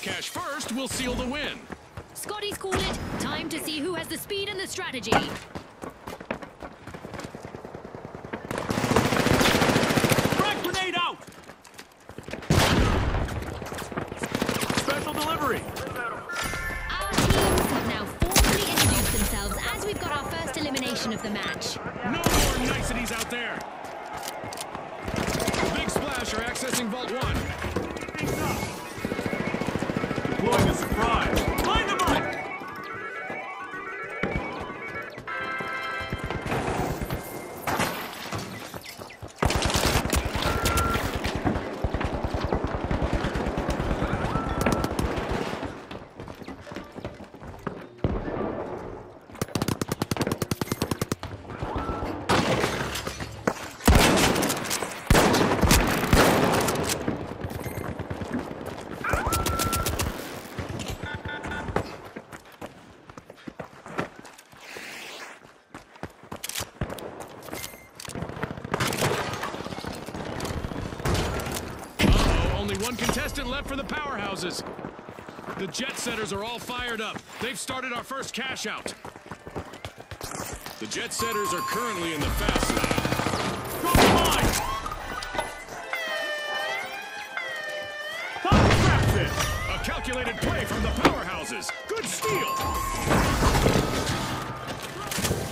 enough cash first will seal the win. Scotty's called it. Time to see who has the speed and the strategy. Frag grenade out! Special delivery! Our teams have now formally introduced themselves as we've got our first elimination of the match. No more niceties out there. Contestant left for the powerhouses. The jet setters are all fired up. They've started our first cash out. The jet setters are currently in the fast lane. Traps it! A calculated play from the powerhouses. Good steal.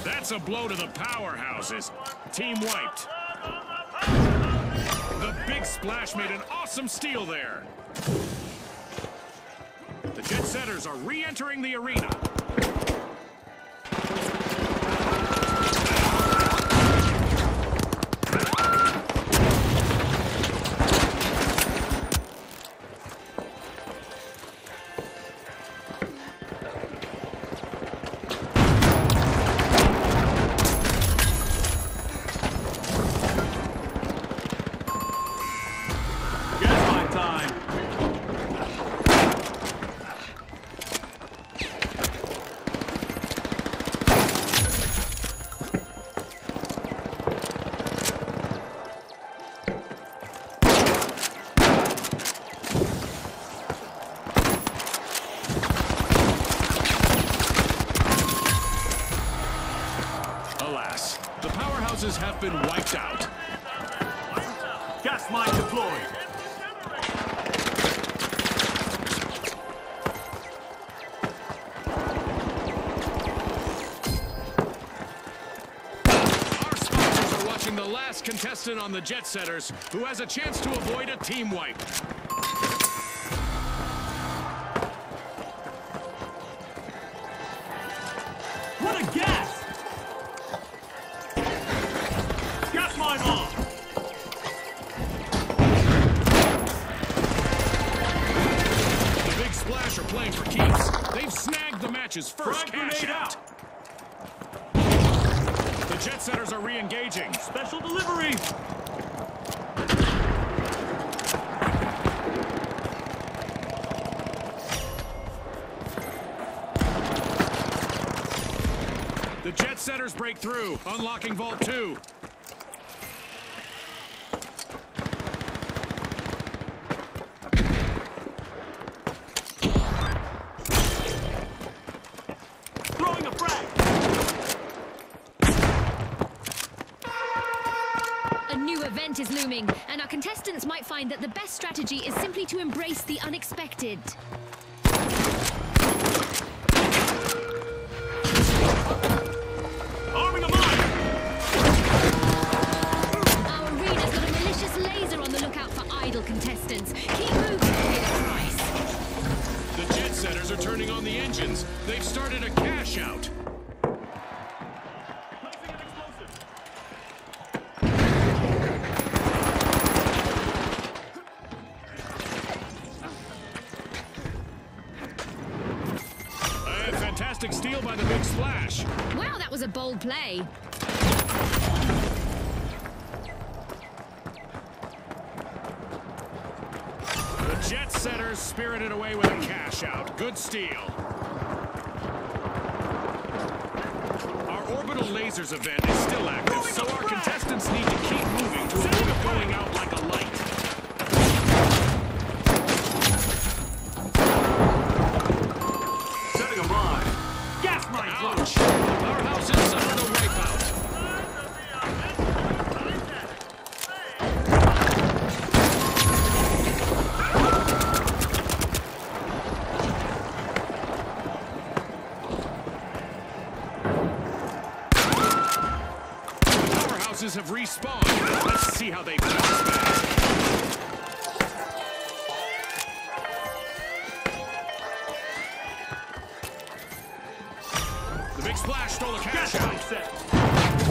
That's a blow to the powerhouses. Team wiped. The big splash made an awesome steal there. The jet setters are re-entering the arena. Gas mine deployed! Our sponsors are watching the last contestant on the jet setters, who has a chance to avoid a team wipe. What a gas! For keeps. They've snagged the match's first Frag cash out. out! The jet setters are re-engaging. Special delivery! The jet setters break through, unlocking Vault 2. Throwing a frag! A new event is looming, and our contestants might find that the best strategy is simply to embrace the unexpected. Arming a mine! Our arena's got a malicious laser on the lookout for idle contestants. Keep moving, pay the price. The jet setters are turning on the engines. They've started a cash out. Fantastic steal by the big splash. Wow, that was a bold play. The jet setters spirited away with a cash out. Good steal. Our orbital lasers event is still active, so our contestants need to keep moving powerhouses have respawned. Let's see how they bounce back. The big splash stole a cash out.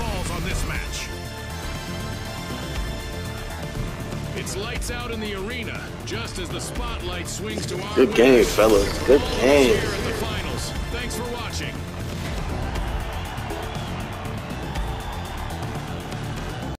falls on this match. It's lights out in the arena, just as the spotlight swings to our Good game, fellas. Good game. Thanks for watching.